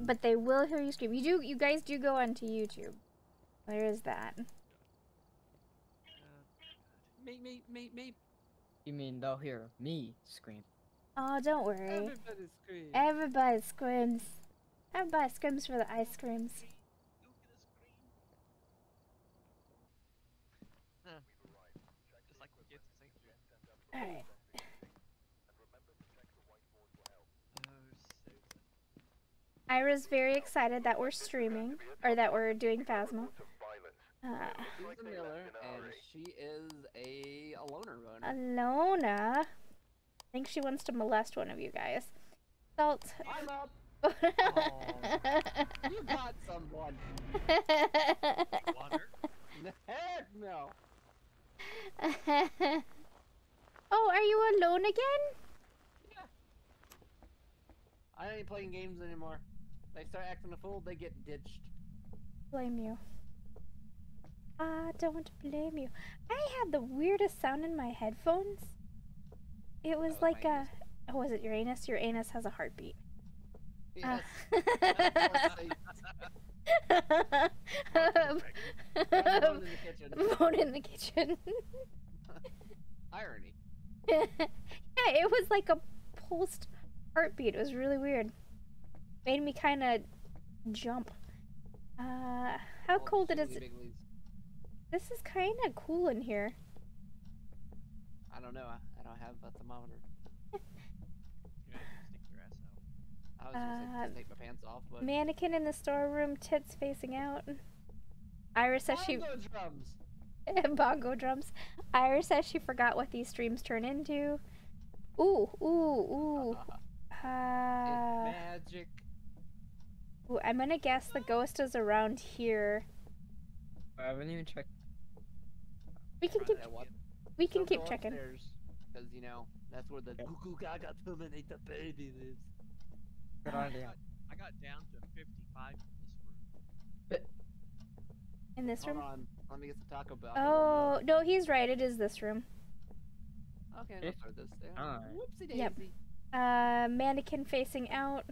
But they will hear you scream. You do. You guys do go onto YouTube. There is that. Uh, me, me, me, me. You mean they'll hear me scream? Oh, don't worry. Everybody screams. Everybody screams. Everybody screams for the ice creams. Huh. Like the kids sing. Alright. Oh, Susan. Ira's very excited that we're streaming, or that we're doing Phasma. Uh, Susan Miller, and she is a, a loner runner. Alona. I think she wants to molest one of you guys. Salt. I'm up. You got someone. Water. Heck no. oh, are you alone again? Yeah. I ain't playing games anymore. They start acting a fool, they get ditched. Blame you. I don't blame you. I had the weirdest sound in my headphones. It was was like a. Oh, was it Uranus? anus has a heartbeat. Yes. Uh, Phone in the kitchen. Phone in the kitchen. Irony. yeah, it was like a pulsed heartbeat. It was really weird. Made me kind of jump. Uh, how Well, cold it is? shiggly bigglies. This is kind of cool in here. I don't know. I, I don't have a thermometer. You stick your ass out. I was gonna say Uh, take my pants off, but Mannequin in the storeroom, tits facing out. Iris says she Bongo drums. bongo drums. Iris says she forgot what these streams turn into. Ooh, ooh, ooh. it's Uh, magic. Ooh, I'm gonna guess the ghost is around here. I haven't even checked. We can keep that what? again. we can keep checking. Because you know that's where the Yep. goo goo gaga terminate the baby lives. Good idea. I got down to 55 in this room. In this Hold room. on, let me get some Taco Bell. Oh no, he's right. It is this room. Okay, let's throw this there. Whoopsie daisy. Yep. Uh, mannequin facing out.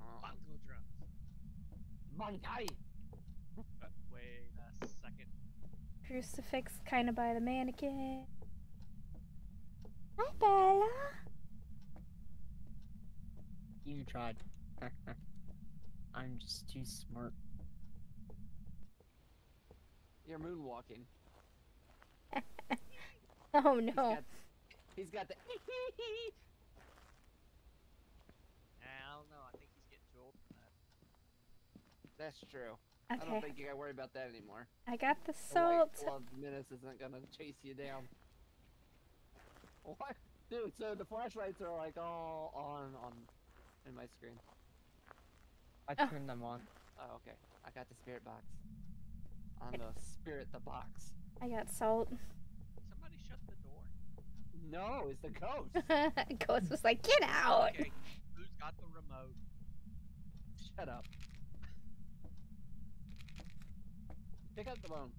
Oh, Bongo drums. Mangai. Uh, wait a second. Crucifix kind of by the mannequin. Hi, Bella. You tried. I'm just too smart. You're moonwalking. Oh He's no. got, he's got the. I don't know. I think he's getting too old for that. That's true. Okay. I don't think you gotta worry about that anymore. I got the The white salt. glove menace isn't gonna chase you down. What? Dude, so the flashlights are like all on on in my screen. I Oh. turned them on. Oh, okay. I got the spirit box. On the spirit the box. I got salt. Somebody shut the door. No, it's the ghost. Ghost was like, "Get out!" Okay, who's got the remote? Shut up. Pick up the bone.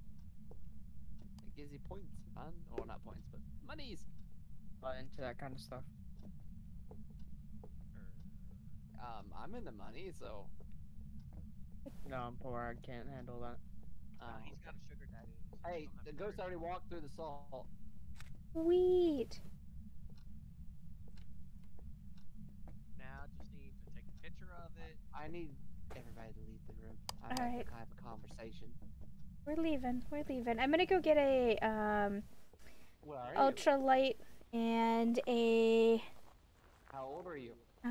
It gives you points, man. Or not points, but monies. Not into that kind of stuff. Um, I'm in the money, so. No, I'm poor. I can't handle that. no, Uh, he's got a sugar daddy. so hey, the ghost worry. already walked through the salt. Sweet. Now just need to take a picture of it. I need everybody to leave the room. I have Alright. to have a conversation. We're leaving. We're leaving. I'm gonna go get a um Where are you? ultralight and a How old are you? uh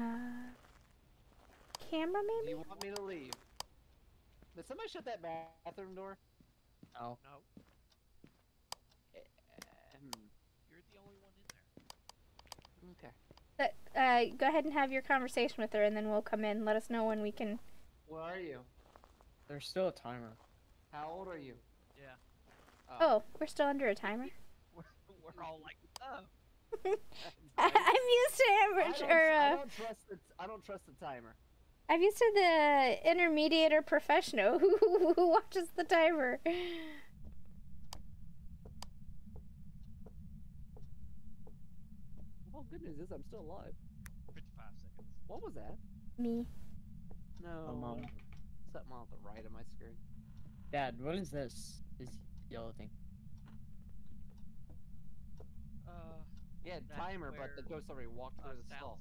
camera Do maybe. you want me to leave? Did somebody shut that bathroom door? Oh, No, you're the only one in there. Okay. But, uh, go ahead and have your conversation with her, and then we'll come in. Let us know when we can. Where are you? there's still a timer. How old are you? Yeah, Oh, we're still under a timer. we're, we're all like, oh. I'm used to I average, don't, or I uh, don't trust the I don't trust the timer. I'm used to the intermediate or professional who, who watches the timer. Well, good news is I'm still alive. 55 seconds. What was that? Me. No. mom. Something on the right of my screen. Dad, what is this? This yellow thing. Uh, Yeah, timer, but the ghost already walked uh through the sound stall.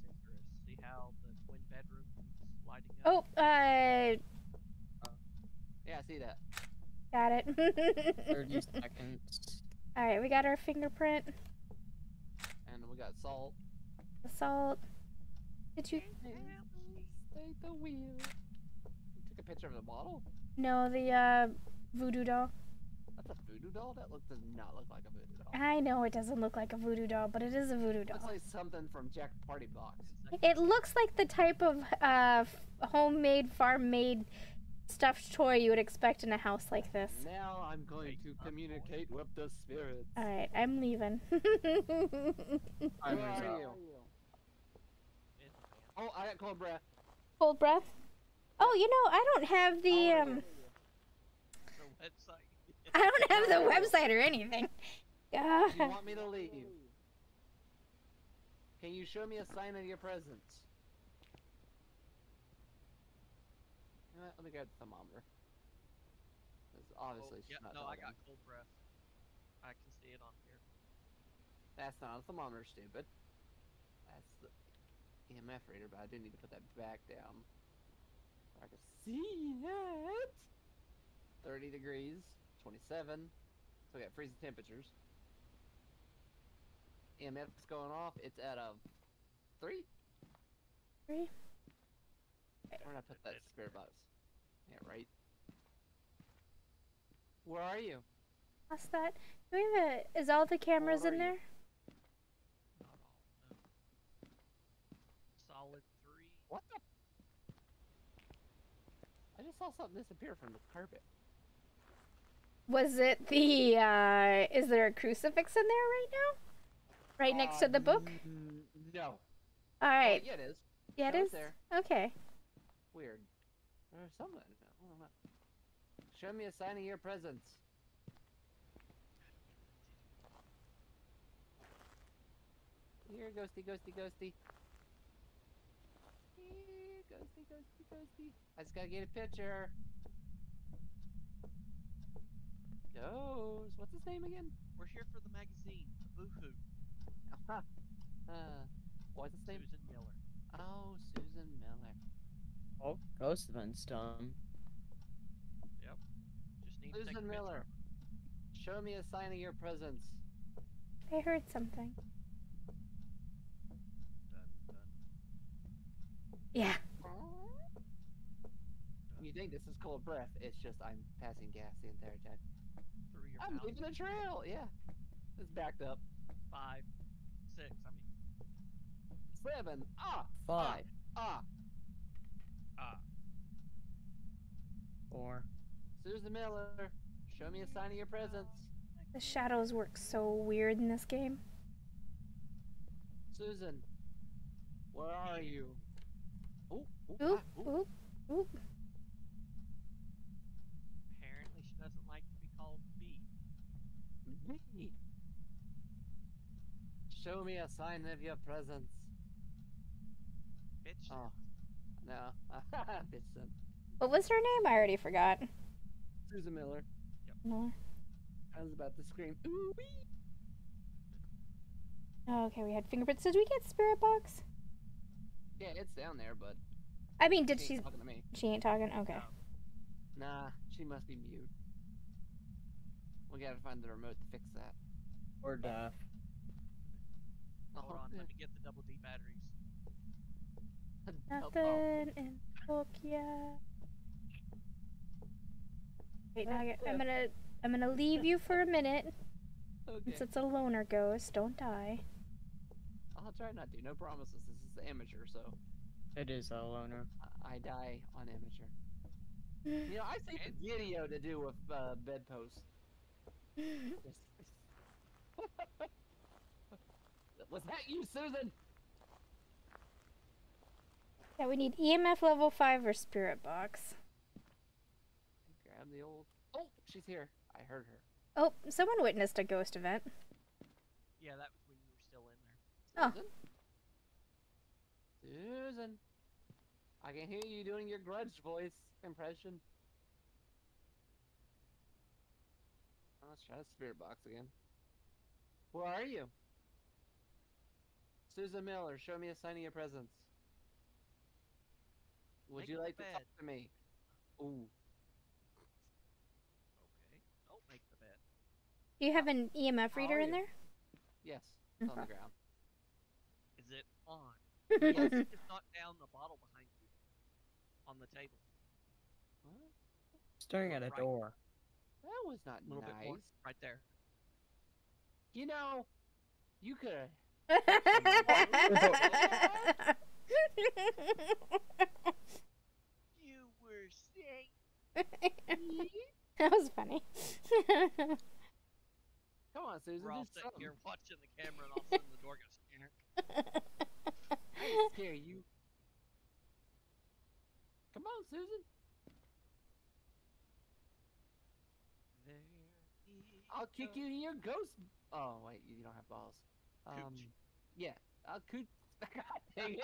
See how the twin bedroom keeps lighting up? Oh, uh, Yeah, I see that. got it. 30 seconds. All right, we got our fingerprint. And we got salt. Salt. Did you? Stay the wheel. You took a picture of the bottle? No, the uh, voodoo doll. That's a voodoo doll? That look does not look like a voodoo doll. I know it doesn't look like a voodoo doll, but it is a voodoo Looks doll. like something from Jack Party Box. It looks like the type of uh, homemade, farm-made stuffed toy you would expect in a house like this. Now I'm going to communicate with the spirits. All right, I'm leaving. Where Timer's are you? Oh, I got cold breath. Cold breath. Oh, you know, I don't have the How um. The website. I don't have the website or anything. Do you want me to leave? Can you show me a sign of your presence? You know Let me grab the thermometer. 'Cause Oh, obviously she's yeah, not no, I got cold breath. I can see it on here. That's not a thermometer, stupid. That's the EMF reader, but I do need to put that back down. So I can see it. 30 degrees, 27. So we got freezing temperatures. EMF's going off. It's at a three. Three? Where did I put that spirit box? Yeah, right. Where are you? What's that? Do we have a, is all the cameras are in you? there? Not all. No. Solid three. What the? Saw something disappear from the carpet. Was it the uh is there a crucifix in there right now? Right next to the book? Mm, no. All Oh, yeah, it is. Yeah, it it's there. Okay. Weird. Something. I don't know. Show me a sign of your presence. Here, ghosty, ghosty, ghosty. Here, ghosty, ghosty, ghosty. I just gotta get a picture. Ghost. What's his name again? We're here for the magazine, the Boohoo. Uh, what's his name? Susan Miller. Oh, Susan Miller. Oh, ghost event's done. Just need to take a Susan picture. Miller. Show me a sign of your presence. I heard something. Dun, dun, Yeah. Dun. You think this is cold breath? It's just I'm passing gas the entire time. Through your I'm mouth. leaving a trail. Yeah, it's backed up. Five, six. I mean, Seven. Ah. Five, Ah. ah. four. Susan Miller. Show me a sign of your presence. The shadows work so weird in this game. Susan. Where are you? Ooh. Ooh. Oop, ah, oop, oop. Apparently, she doesn't like to be called B. Me. Show me a sign of your presence. Bitch. Oh. No. Bitch son. What was her name? I already forgot. Susan Miller. No. I was about to scream. Ooh wee. Oh, okay, we had fingerprints. Did we get spirit box? Yeah, it's down there, but I mean, did she she? ain't talking to me? She ain't talking. Okay. Nah, she must be mute. We gotta find the remote to fix that. Or death. Oh, Hold on, let me get the double D batteries. Nothing in the book yet. Wait, now I get, I'm gonna I'm gonna leave you for a minute. okay. Since it's a loner ghost, don't die. I'll try not to. No promises. This is amateur, so It is a loner. I, I die on amateur. You know, I think And- the video to do with uh, bedposts. Was that you, Susan? yeah, we need EMF level five or spirit box. Grab the old. Oh, she's here. I heard her. Oh, someone witnessed a ghost event. Yeah, that was when you were still in there. Oh. Susan. Susan. I can hear you doing your grudge voice impression. Oh, Let's try the spirit box again. Where are you? Susan Miller, show me a sign of your presence. Would Make you the like to talk bed. to me? Ooh. Okay. Don't make the bed. Do you have an EMF reader in there? Yes, it's on the ground. Is it on? Yes. Just knock down the bottle behind you. On the table. What? Staring at a Right. door. That was not A little nice. bit more. Right there. You know, you could have. You were saying. that was funny. Come on, Susan, We're all sitting something. here watching the camera, and all of a sudden the door goes. "Shank." I didn't scare you. Come on, Susan. There I'll kick you in your ghost. Oh wait, you don't have balls. Um, Cooch. yeah, I'll cooch. God dang it!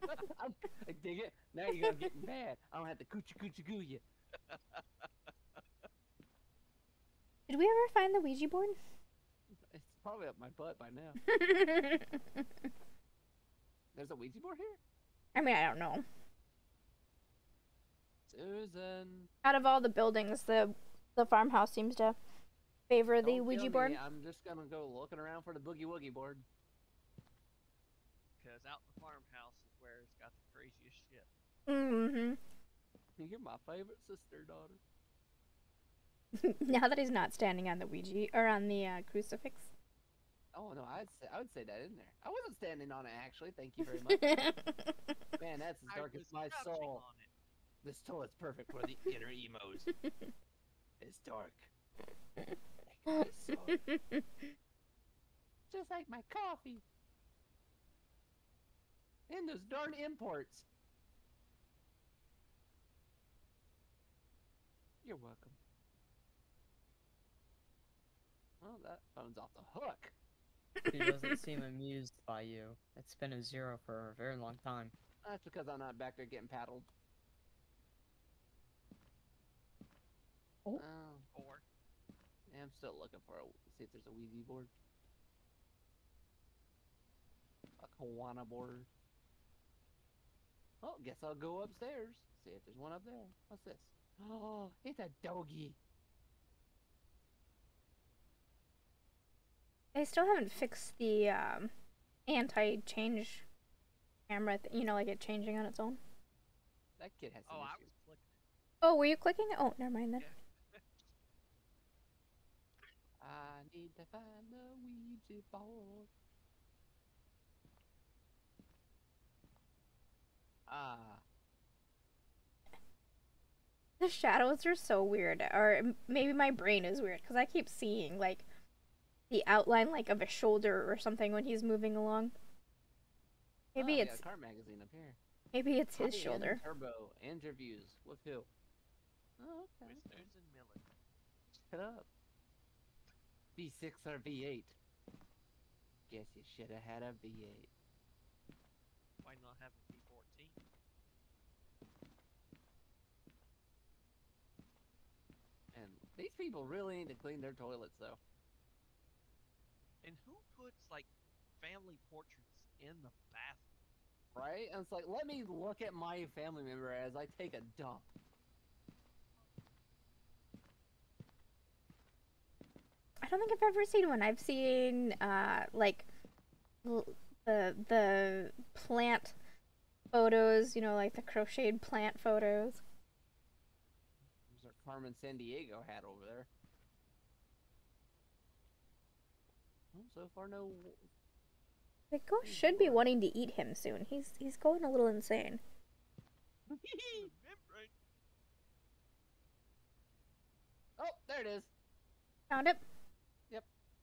I'm, I dig it. Now you're gonna get mad. I don't have to coochie coochie goo you. Did we ever find the Ouija board? It's probably up my butt by now. There's a Ouija board here. I mean, I don't know. Susan. Out of all the buildings, the the farmhouse seems to favor the don't Ouija board. me, I'm just gonna go looking around for the boogie woogie board. Because out in the farmhouse is where it's got the craziest shit. Mm-hmm. You're my favorite sister, daughter. now that he's not standing on the Ouija or on the uh, crucifix. Oh no, I'd say I would say that in there. I wasn't standing on it actually. Thank you very much. Man, that's as I dark as was my crouching soul. On it. This toilet's perfect for the inner emos. it's dark. Like. Just like my coffee. And those darn imports. You're welcome. Well, that phone's off the hook. He doesn't seem amused by you. It's been a zero for a very long time. That's because I'm not back there getting paddled. Oh. Oh, Or yeah, I'm still looking for a see if there's a Wheezy board. A Kawana board. Oh, guess I'll go upstairs. See if there's one up there. What's this? Oh, it's a doggy. They still haven't fixed the um, anti-change camera. Th- you know, like it changing on its own. That kid has some oh, I issues. was clicking. Oh, were you clicking it? Oh, never mind then. I need to find the Ouija board. Ah, The shadows are so weird, or maybe my brain is weird because I keep seeing like the outline like of a shoulder or something when he's moving along. Maybe oh, yeah, it's car magazine up here. maybe it's his Hobby and shoulder. Turbo interviews with who? Oh, okay. With Miller. Shut up. V6 or V8? Guess you should have had a V8. Why not have a B14? And these people really need to clean their toilets, though. And who puts like family portraits in the bathroom? Right? And it's like, let me look at my family member as I take a dump. I don't think I've ever seen one. I've seen uh like the the plant photos, you know, like the crocheted plant photos. There's our Carmen Sandiego hat over there. Well, so far, no. The ghost should be wanting to eat him soon. He's he's going a little insane. Oh, there it is. Found it.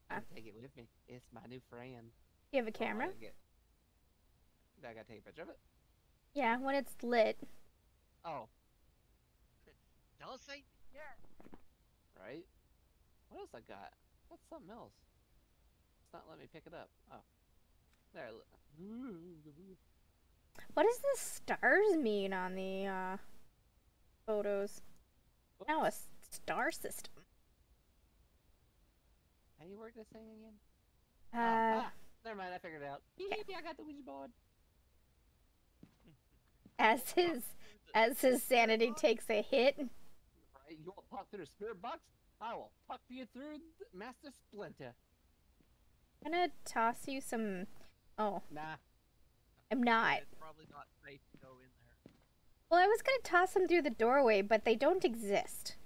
I take it with me. It's my new friend. You have a Oh, camera? I gotta get- I gotta take a picture of it? Yeah, when it's lit. Oh, Don't say yeah. right. What else I got? That's something else. It's not letting me pick it up. Oh, there. look. What does the stars mean on the uh, photos? Now a star system. How do you work this thing again? Uh, oh, ah, never mind. I figured it out. I got the Ouija board. as his as his sanity takes a hit. Right? You want to talk through the spirit box? I will talk to you through the Master Splinter. I'm gonna toss you some. Oh, Nah. I'm not. It's probably not safe to go in there. Well, I was gonna toss them through the doorway, but they don't exist.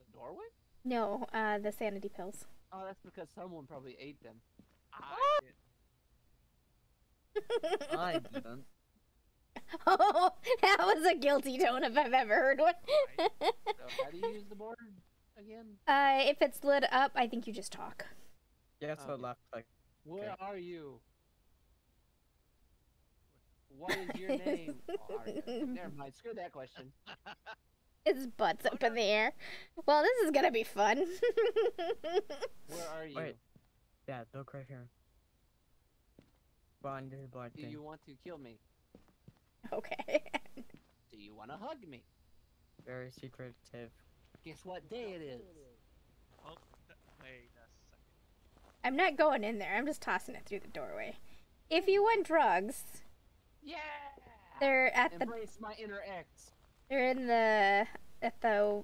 The doorway? No, uh, the sanity pills. Oh, that's because someone probably ate them. I did. I didn't. Oh, that was a guilty tone if I've ever heard one. So how do you use the board again? uh, if it's lit up, I think you just talk. Yes, Oh, so yeah. left click. Where Okay. are you? What is your name? Oh, Never mind. Screw that question. His butt's up in the air. Well, this is gonna be fun. Where are you? Wait. Yeah, look right here. Behind this black Do thing. you want to kill me? okay. Do you want to hug me? Very secretive. Guess what day it is? Oh, wait a second. I'm not going in there. I'm just tossing it through the doorway. If you want drugs, Yeah! they're at the Embrace my inner X. they're in the at the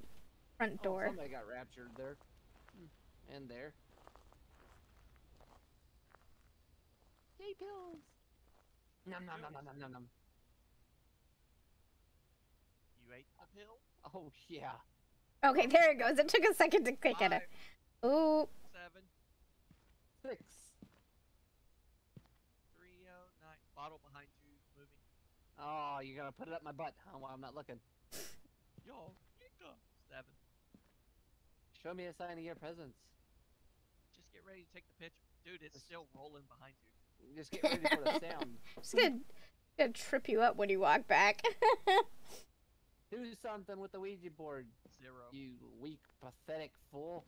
front Oh, door. somebody got raptured there. Hmm, And there. Yay, pills! Nom nom nom nom nom nom nom. You ate the pill? Oh, yeah. Okay, there it goes. It took a second to click at it. Five, Ooh, seven, Six. three, oh, nine. Bottle behind you, moving. Oh, you're gonna put it up my butt, huh, while I'm not looking. Yo, Yika. Seven. Show me a sign of your presence. Just get ready to take the picture. Dude, it's still rolling behind you. Just get ready for the sound. just gonna gonna trip you up when you walk back. Do something with the Ouija board, Zero. you weak, pathetic fool.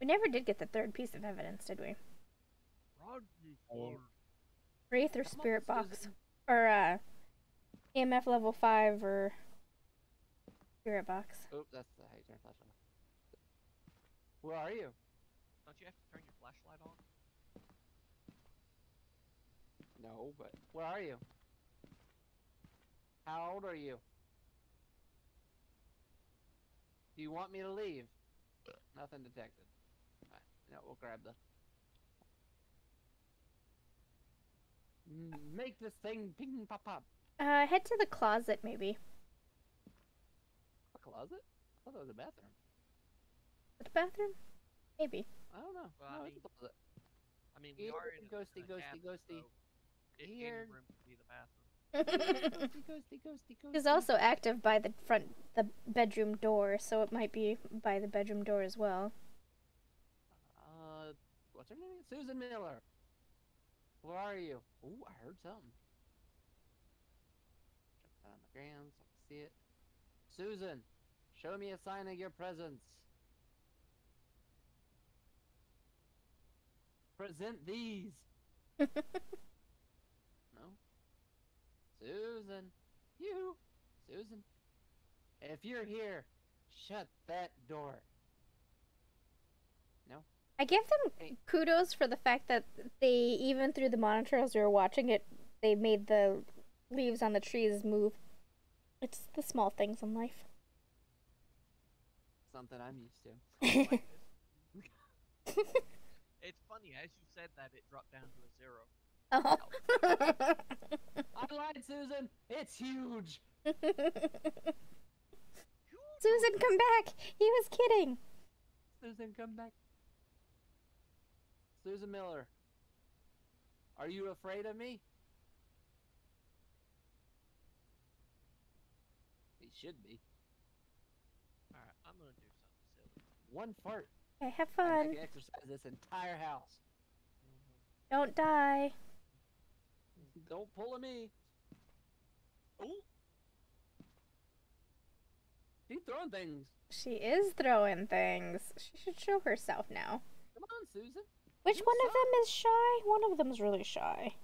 we never did get the third piece of evidence, did we? Run, you Oh. fool. Wraith or spirit box, or uh, EMF level five or spirit box. Oop, that's the how you turn flashlight off. Where are you? Don't you have to turn your flashlight on? No, but where are you? How old are you? Do you want me to leave? Nothing detected. Ah, No, we'll grab the. Mm, Make this thing ping pop pop. Uh, head to the closet maybe. A closet? I thought that was a bathroom. The bathroom? Maybe. I don't know. Well, no, I it's a closet. I mean, we Here, are in a, ghosty, in a ghosty, cabin, ghosty. so it, Here. room be the bathroom. ghosty, ghosty, ghosty, ghosty. It's also active by the front, the bedroom door, so it might be by the bedroom door as well. Uh, what's her name? Susan Miller. Where are you? Ooh, I heard something. Check that on the ground so I can see it. Susan, show me a sign of your presence. Present these. no. Susan, you, Susan. If you're here, shut that door. No? I give them Hey. kudos for the fact that they, even through the monitor as we were watching it, they made the leaves on the trees move. It's the small things in life. Something I'm used to. Like this. It's funny, as you said that, it dropped down to a zero. oh. I lied, Susan. It's huge. Susan, come back! He was kidding. Susan, come back. Susan Miller. Are you afraid of me? He should be. One fart. Okay, have fun. I can exercise this entire house. Don't die. Don't pull at me. Oh. She's throwing things. She is throwing things. She should show herself now. Come on, Susan. Which one of them is shy? One of them's really shy.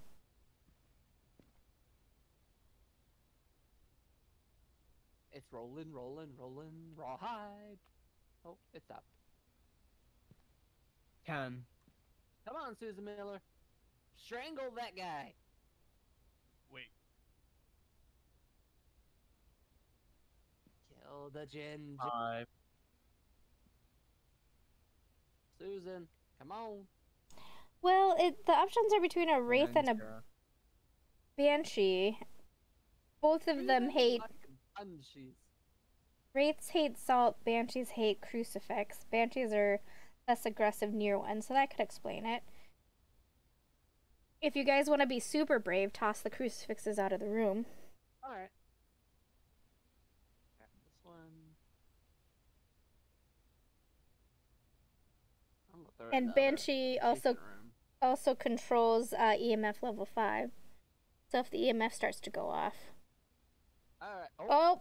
It's rolling, rolling, rolling, rawhide. Oh, it stopped. Ten. Come on, Susan Miller. Strangle that guy. Wait, Kill the ginger. Five. Susan, come on. Well, it the options are between a wraith and a banshee. Both of them hate Banshees. Wraiths hate salt, banshees hate crucifix. Banshees are less aggressive near one, so that could explain it. If you guys want to be super brave, toss the crucifixes out of the room. Alright. This one. I'm gonna throw it in And banshee also also controls uh, EMF level five. So if the EMF starts to go off, Alright. Oh, oh.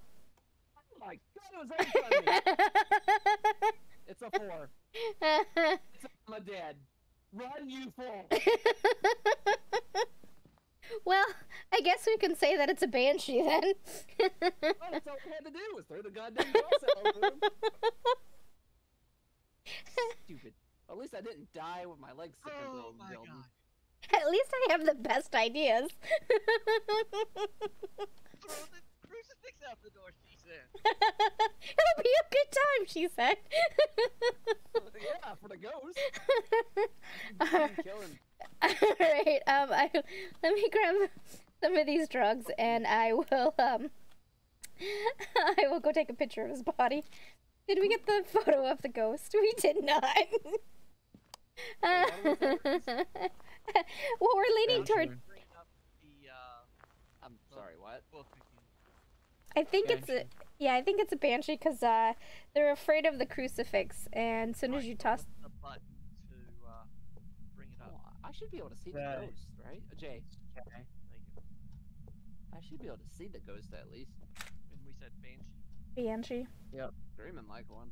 My god, it was right in front of me. It's a four. It's a, I'm a dead. Run, you fool! well, I guess we can say that it's a banshee then. well, that's all we had to do was throw the goddamn glass out over him. Stupid. At least I didn't die with my legs sticking through oh the my building. god. At least I have the best ideas. Crucifix out the door, she said. It'll be a good time, she said. yeah, for the ghost. Alright, um, I, let me grab some of these drugs and I will, um, I will go take a picture of his body. Did we get the photo of the ghost? We did not. Wait, what are the photos? well, we're leaning toward. Bring up the uh, I'm sorry, what? book again. I think it's a yeah. I think it's a banshee because uh, they're afraid of the crucifix, and as soon as you toss, the button to uh, bring it up. Oh, I should be able to see the Right. ghost, right? Uh, Jay, Okay. Thank you. I should be able to see the ghost at least. And we said banshee. banshee. Yep. Dreaming like one.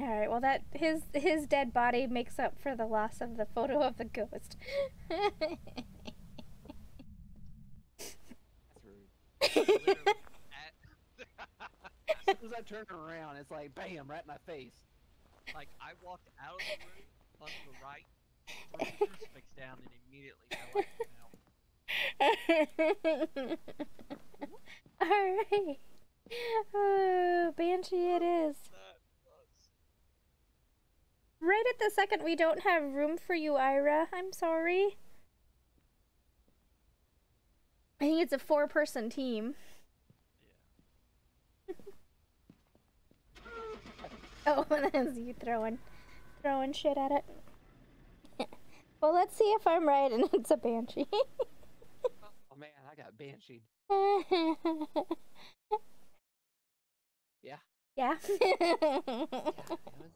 All right. Well, that his his dead body makes up for the loss of the photo of the ghost. That's rude. Literally at, As soon as I turn around, it's like bam, right in my face. like I walked out of the room on the right, threw the crucifix down, and immediately fell out. All right. Oh, banshee it is. Right at the second, we don't have room for you, Ira. I'm sorry. I think it's a four-person team. yeah. Oh, that's you throwing, throwing shit at it. well, let's see if I'm right and it's a banshee. Oh man, I got bansheed. yeah. Yeah, it was,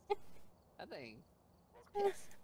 that thing. was pissed.